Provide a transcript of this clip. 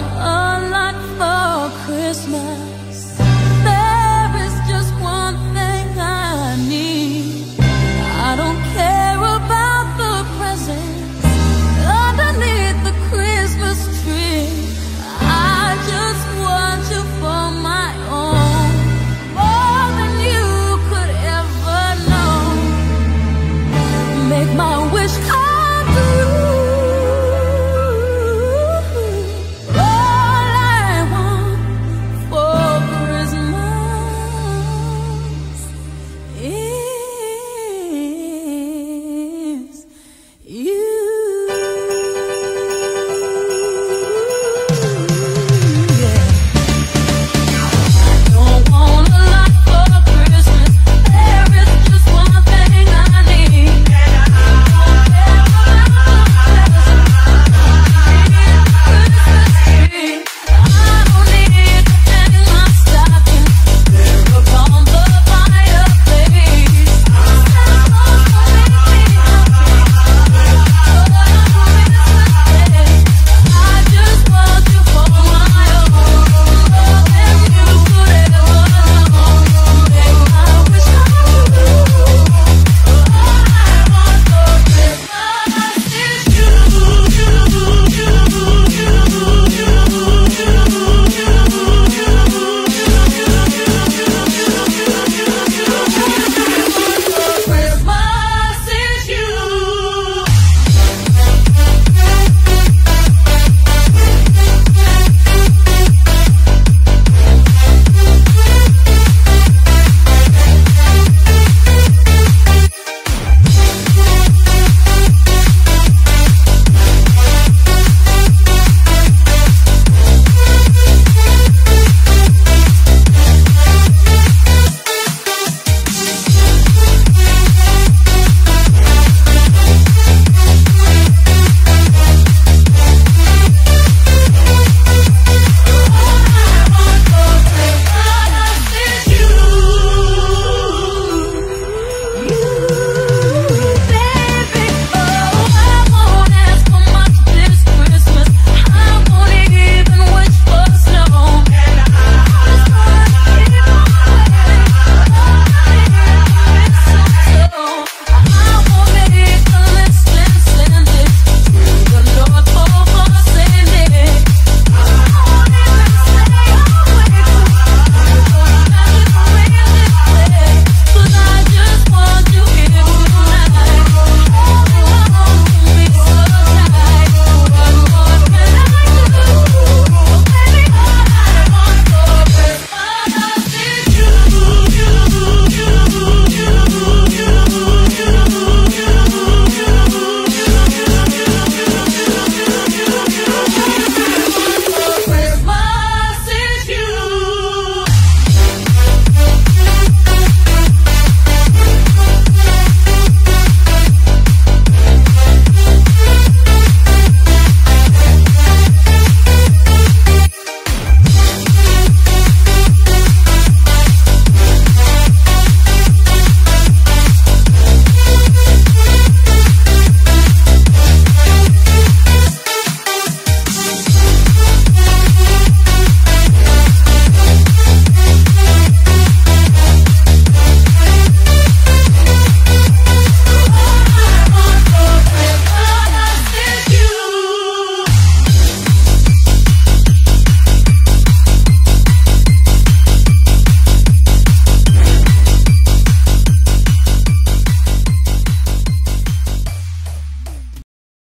on